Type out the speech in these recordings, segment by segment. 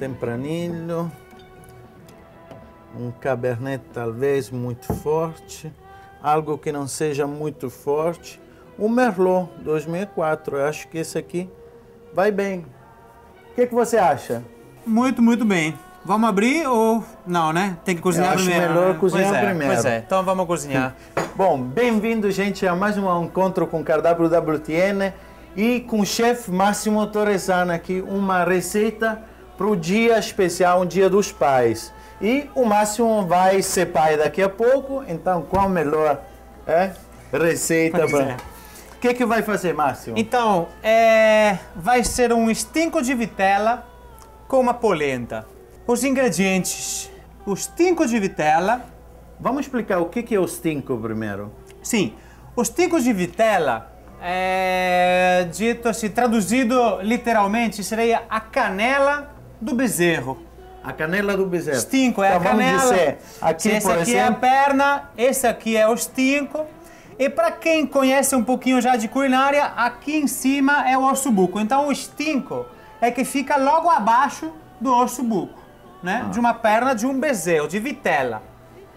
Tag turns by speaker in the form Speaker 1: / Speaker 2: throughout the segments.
Speaker 1: Tempranillo. Um Cabernet talvez muito forte. Algo que não seja muito forte. Um Merlot 2004. Eu acho que esse aqui vai bem. O que, que você acha?
Speaker 2: Muito, muito bem. Vamos abrir ou não, né? Tem que cozinhar
Speaker 1: Eu acho
Speaker 2: primeiro.
Speaker 1: melhor
Speaker 2: né?
Speaker 1: cozinhar
Speaker 2: pois é,
Speaker 1: primeiro.
Speaker 2: Pois é, então vamos cozinhar.
Speaker 1: Bom, bem-vindo, gente, a mais um encontro com Cardápio WTN e com o chefe Máximo Torresana aqui, uma receita para o dia especial, um dia dos pais. E o Máximo vai ser pai daqui a pouco, então qual a melhor é, receita para...
Speaker 2: é.
Speaker 1: O que, que vai fazer, Máximo?
Speaker 2: Então, é, vai ser um stinco de vitela com uma polenta. Os ingredientes: o stinco de vitela.
Speaker 1: Vamos explicar o que, que é o stinco primeiro.
Speaker 2: Sim, o stinco de vitela é dito assim, traduzido literalmente, seria a canela do bezerro.
Speaker 1: A canela do bezerro.
Speaker 2: Stinco é
Speaker 1: Então,
Speaker 2: a canela.
Speaker 1: Vamos dizer, aqui,
Speaker 2: Se esse
Speaker 1: por
Speaker 2: aqui é a
Speaker 1: exemplo,
Speaker 2: perna, esse aqui é o stinco. E para quem conhece um pouquinho já de culinária, aqui em cima é o osso buco. Então o stinco é que fica logo abaixo do osso buco, né?
Speaker 1: Ah.
Speaker 2: De uma perna de um bezerro, de vitela,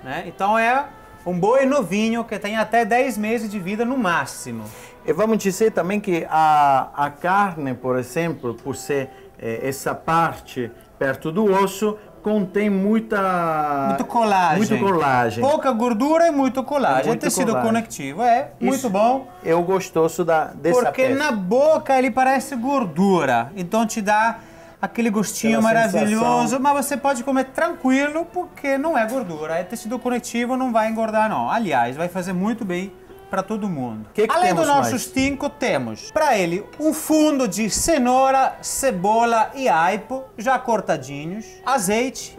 Speaker 2: né? Então é um boi novinho que tem até 10 meses de vida no máximo.
Speaker 1: E vamos dizer também que a, a carne, por exemplo, por ser eh, essa parte perto do osso, contém muita...
Speaker 2: Muito colágem.
Speaker 1: Muito colágem.
Speaker 2: Pouca gordura e muito colágem.
Speaker 1: Muito
Speaker 2: é tecido conectivo, é muito
Speaker 1: Isso
Speaker 2: bom.
Speaker 1: Eu gostoso da, dessa
Speaker 2: Porque
Speaker 1: peça.
Speaker 2: na boca ele parece gordura, então te dá aquele gostinho
Speaker 1: Aquela
Speaker 2: maravilhoso,
Speaker 1: sensação.
Speaker 2: mas você pode comer tranquilo porque não é gordura. É tecido conectivo, não vai engordar não. Aliás, vai fazer muito bem para todo mundo.
Speaker 1: Que que
Speaker 2: Além do
Speaker 1: temos
Speaker 2: nosso
Speaker 1: mais?
Speaker 2: stinco, temos para ele um fundo de cenoura, cebola e aipo já cortadinhos, azeite,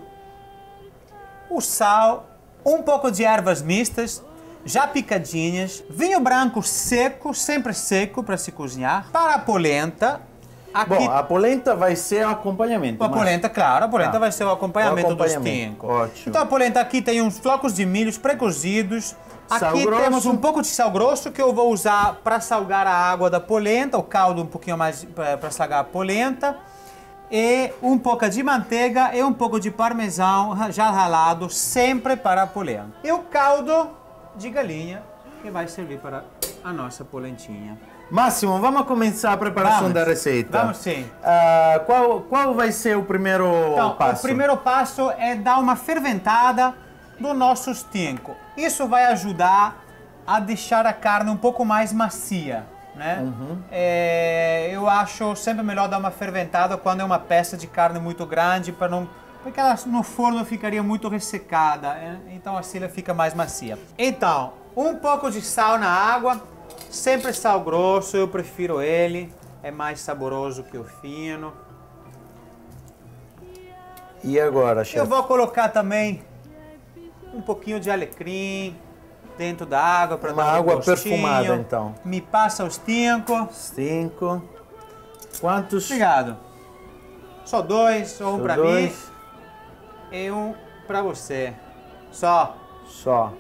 Speaker 2: o sal, um pouco de ervas mistas, já picadinhas, vinho branco seco, sempre seco para se cozinhar, para a polenta. Aqui,
Speaker 1: Bom, a polenta vai ser o acompanhamento.
Speaker 2: a
Speaker 1: mas-
Speaker 2: polenta, claro, a polenta
Speaker 1: Tá.
Speaker 2: vai ser o acompanhamento,
Speaker 1: O acompanhamento,
Speaker 2: do stinco.
Speaker 1: ótimo.
Speaker 2: Então a polenta aqui tem uns flocos de milhos pré-cozidos. Aqui
Speaker 1: grosso.
Speaker 2: temos um pouco de sal grosso que eu vou usar para salgar a água da polenta, o caldo um pouquinho mais para salgar a polenta. E um pouco de manteiga e um pouco de parmesão já ralado, sempre para a polenta. E o caldo de galinha que vai servir para a nossa polentinha.
Speaker 1: Máximo, vamos começar a preparação
Speaker 2: Vamos.
Speaker 1: da receita.
Speaker 2: Vamos sim.
Speaker 1: Ah, qual, qual vai ser o primeiro
Speaker 2: Então,
Speaker 1: passo?
Speaker 2: o primeiro passo é dar uma ferventada no nosso stinco. Isso vai ajudar a deixar a carne um pouco mais macia, né?
Speaker 1: Uhum.
Speaker 2: É, eu acho sempre melhor dar uma ferventada quando é uma peça de carne muito grande para não porque ela no forno ficaria muito ressecada, é? então assim ela fica mais macia. Então, um pouco de sal na água, sempre sal grosso, eu prefiro ele, é mais saboroso que o fino.
Speaker 1: E agora,
Speaker 2: Eu
Speaker 1: chefe?
Speaker 2: vou colocar também um pouquinho de alecrim dentro da água para
Speaker 1: Uma
Speaker 2: dar um
Speaker 1: água
Speaker 2: gostinho.
Speaker 1: perfumada, então.
Speaker 2: Me passa os tinco.
Speaker 1: Cinco. Quantos?
Speaker 2: Obrigado. Só dois, um para mim e um para você. Só.
Speaker 1: Só.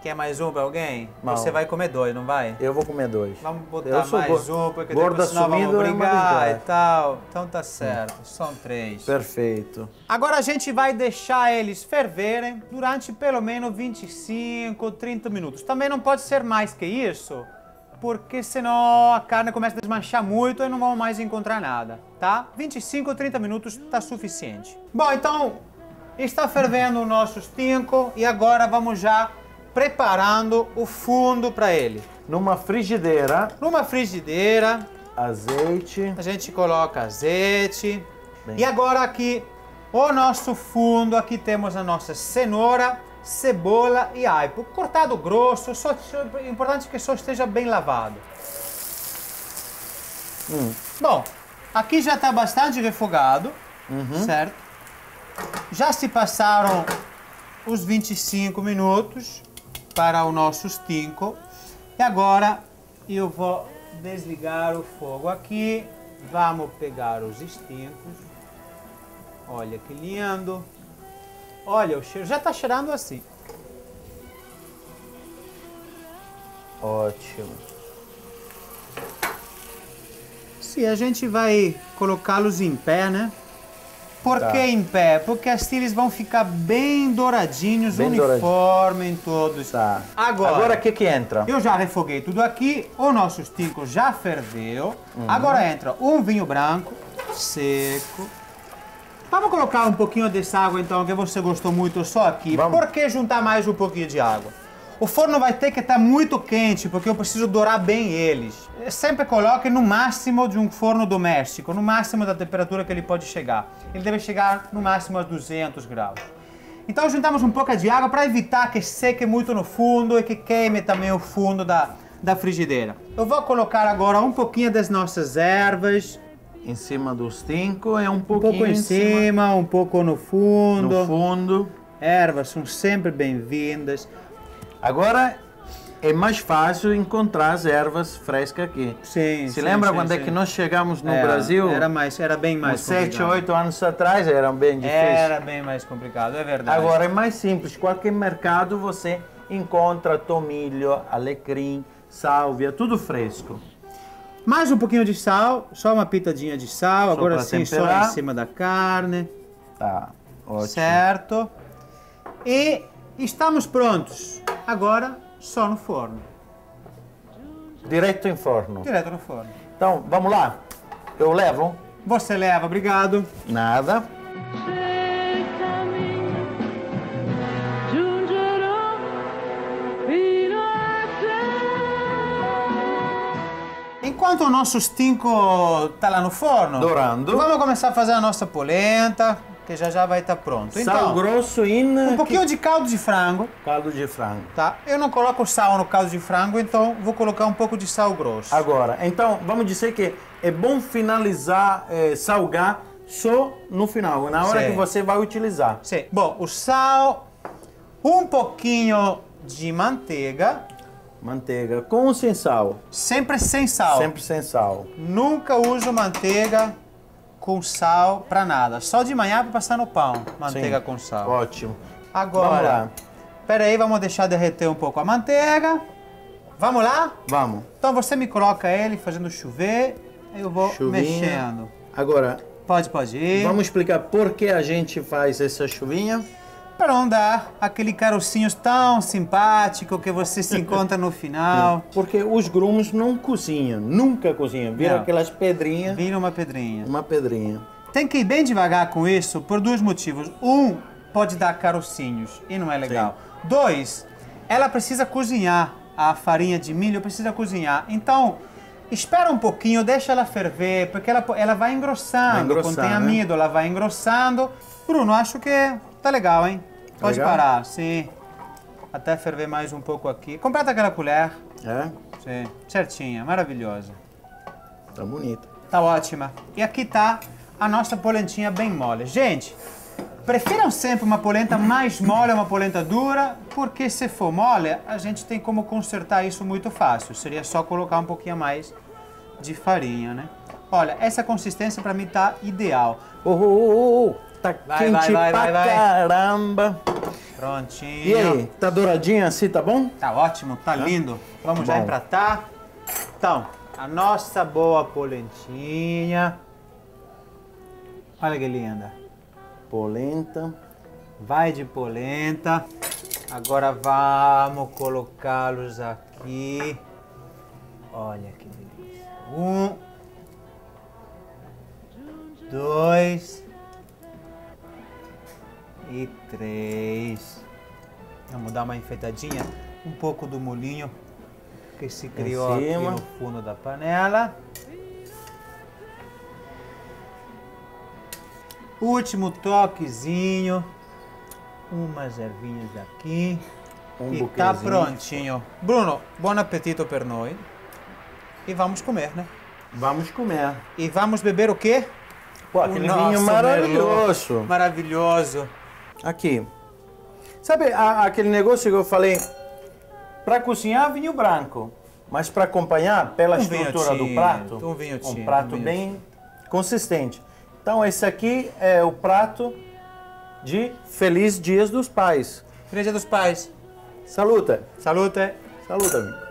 Speaker 2: Quer mais um para alguém?
Speaker 1: Não.
Speaker 2: Você vai comer dois, não vai?
Speaker 1: Eu vou comer dois.
Speaker 2: Vamos botar mais
Speaker 1: go-
Speaker 2: um, porque
Speaker 1: gordo
Speaker 2: depois senão vamos
Speaker 1: é
Speaker 2: brigar e tal. Então tá certo, são três.
Speaker 1: Perfeito.
Speaker 2: Agora a gente vai deixar eles ferverem durante pelo menos 25, 30 minutos. Também não pode ser mais que isso, porque senão a carne começa a desmanchar muito e não vamos mais encontrar nada, tá? 25, 30 minutos tá suficiente. Bom, então está fervendo o nosso stinco e agora vamos já preparando o fundo para ele.
Speaker 1: Numa frigideira,
Speaker 2: Numa frigideira,
Speaker 1: azeite.
Speaker 2: a gente coloca azeite.
Speaker 1: Bem.
Speaker 2: E agora aqui, o nosso fundo, aqui temos a nossa cenoura, cebola e aipo. Cortado grosso, só, é importante que só esteja bem lavado.
Speaker 1: Hum.
Speaker 2: Bom, aqui já está bastante refogado,
Speaker 1: Uhum.
Speaker 2: certo? Já se passaram os 25 minutos para o nosso stinco. E agora eu vou desligar o fogo aqui. Vamos pegar os stincos. Olha que lindo. Olha o cheiro, já está cheirando assim.
Speaker 1: Ótimo.
Speaker 2: Sim, a gente vai colocá-los em pé, né? Por
Speaker 1: Tá.
Speaker 2: que em pé? Porque assim eles vão ficar bem douradinhos,
Speaker 1: Bem
Speaker 2: uniforme em todos.
Speaker 1: Tá.
Speaker 2: Agora,
Speaker 1: Agora o que que entra?
Speaker 2: eu já refoguei tudo aqui, o nosso stinco já ferveu.
Speaker 1: Uhum.
Speaker 2: Agora entra um vinho branco, seco. Vamos colocar um pouquinho dessa água então, que você gostou muito só aqui.
Speaker 1: Vamos.
Speaker 2: Por que juntar mais um pouquinho de água? O forno vai ter que estar muito quente, porque eu preciso dourar bem eles. Sempre coloque no máximo de um forno doméstico, no máximo da temperatura que ele pode chegar. Ele deve chegar no máximo a 200 graus. Então juntamos um pouco de água para evitar que seque muito no fundo e que queime também o fundo da, da frigideira. Eu vou colocar agora um pouquinho das nossas ervas,
Speaker 1: Em cima do cinco e um
Speaker 2: um
Speaker 1: pouquinho
Speaker 2: pouco em cima, um pouco no fundo.
Speaker 1: no fundo.
Speaker 2: Ervas são sempre bem-vindas.
Speaker 1: Agora é mais fácil encontrar as ervas frescas aqui.
Speaker 2: Sim,
Speaker 1: Se
Speaker 2: sim,
Speaker 1: lembra
Speaker 2: sim,
Speaker 1: quando é
Speaker 2: sim.
Speaker 1: que nós chegamos no
Speaker 2: Era-
Speaker 1: Brasil?
Speaker 2: Era, mais, era bem mais
Speaker 1: uns 7,
Speaker 2: complicado.
Speaker 1: 8 anos atrás eram bem difíceis.
Speaker 2: Era bem mais complicado, é verdade.
Speaker 1: Agora é mais simples. Qualquer mercado você encontra tomilho, alecrim, sálvia, tudo fresco.
Speaker 2: Mais um pouquinho de sal, só uma pitadinha de sal, agora
Speaker 1: pra
Speaker 2: sim, só
Speaker 1: temperar.
Speaker 2: em cima da carne.
Speaker 1: Tá, ótimo.
Speaker 2: Certo. E estamos prontos. Agora só no forno.
Speaker 1: Direto em forno.
Speaker 2: Direto no forno.
Speaker 1: Então, vamos lá? Eu levo?
Speaker 2: Você leva, obrigado.
Speaker 1: Nada.
Speaker 2: Enquanto o nosso stinco tá lá no forno,
Speaker 1: Dourando.
Speaker 2: vamos começar a fazer a nossa polenta, que já já vai estar pronto.
Speaker 1: Sal
Speaker 2: Então,
Speaker 1: grosso e
Speaker 2: um pouquinho de caldo de frango,
Speaker 1: caldo de frango.
Speaker 2: tá? Eu não coloco sal no caldo de frango, então vou colocar um pouco de sal grosso.
Speaker 1: Agora, então, vamos dizer que é bom finalizar, eh, salgar só no final, na hora
Speaker 2: Sim.
Speaker 1: que você vai utilizar.
Speaker 2: Sim. Bom, o sal, um pouquinho de manteiga,
Speaker 1: Manteiga com ou sem sal?
Speaker 2: sempre sem sal.
Speaker 1: Sempre sem sal.
Speaker 2: Nunca uso manteiga com sal pra nada. Só de manhã pra passar no pão, manteiga
Speaker 1: Sim.
Speaker 2: com sal.
Speaker 1: Ótimo. Vamos
Speaker 2: Agora,
Speaker 1: lá.
Speaker 2: pera aí, vamos deixar derreter um pouco a manteiga. Vamos lá?
Speaker 1: Vamos.
Speaker 2: Então você me coloca ele fazendo chover, eu vou
Speaker 1: Chuvinha.
Speaker 2: mexendo.
Speaker 1: Agora,
Speaker 2: Pode, pode ir.
Speaker 1: vamos explicar por que a gente faz essa chuvinha?
Speaker 2: Para não dar aquele carocinho tão simpático que você se encontra no final.
Speaker 1: Porque os grumos não cozinham, nunca cozinham. Viram
Speaker 2: Não.
Speaker 1: aquelas pedrinhas,
Speaker 2: Vira uma pedrinha.
Speaker 1: uma pedrinha.
Speaker 2: Tem que ir bem devagar com isso por dois motivos. Um, pode dar carocinhos e não é legal. Dois, ela precisa cozinhar. A farinha de milho precisa cozinhar. Então, espera um pouquinho, deixa ela ferver, porque ela, ela vai engrossando.
Speaker 1: Vai engrossar,
Speaker 2: Contém
Speaker 1: né?
Speaker 2: amido, ela vai engrossando. Bruno, acho que tá legal, hein? Pode
Speaker 1: Legal?
Speaker 2: parar, sim. Até ferver mais um pouco aqui. Completa aquela colher.
Speaker 1: É?
Speaker 2: Sim, certinha, maravilhosa.
Speaker 1: Tá bonito.
Speaker 2: Tá ótima. E aqui tá a nossa polentinha bem mole. Gente, prefiram sempre uma polenta mais mole ou uma polenta dura, porque se for mole, a gente tem como consertar isso muito fácil. Seria só colocar um pouquinho mais de farinha, né? Olha, essa consistência pra mim tá ideal.
Speaker 1: Oh, oh, oh, oh. Tá
Speaker 2: Vai,
Speaker 1: quente
Speaker 2: vai, vai,
Speaker 1: pra
Speaker 2: vai, vai.
Speaker 1: caramba.
Speaker 2: Prontinho.
Speaker 1: E aí, tá douradinho assim, tá bom?
Speaker 2: Tá ótimo, tá lindo. Vamos já
Speaker 1: Bom.
Speaker 2: empratar. Então, a nossa boa polentinha. Olha que linda.
Speaker 1: Polenta.
Speaker 2: Vai de polenta. Agora vamos colocá-los aqui. Olha que delícia. Um, dois e três. Vamos dar uma enfeitadinha, um pouco do molinho que se criou aqui no fundo da panela. Último toquezinho, umas ervinhas aqui.
Speaker 1: Um
Speaker 2: e tá prontinho. Bruno, bom apetito per noi. E vamos comer, né?
Speaker 1: Vamos comer.
Speaker 2: E vamos beber o quê?
Speaker 1: Pô,
Speaker 2: O
Speaker 1: aquele
Speaker 2: nosso
Speaker 1: vinho maravilhoso.
Speaker 2: Merlot. Maravilhoso.
Speaker 1: Aqui. Sabe a- aquele negócio que eu falei? Para cozinhar, vinho branco. Mas para acompanhar, pela
Speaker 2: Um
Speaker 1: estrutura do prato,
Speaker 2: um vinho tinto,
Speaker 1: prato
Speaker 2: um
Speaker 1: bem consistente. Então, esse aqui é o prato de Feliz Dias dos Pais.
Speaker 2: Feliz Dia dos Pais.
Speaker 1: Saluta.
Speaker 2: Salute.
Speaker 1: Saluta, amigo.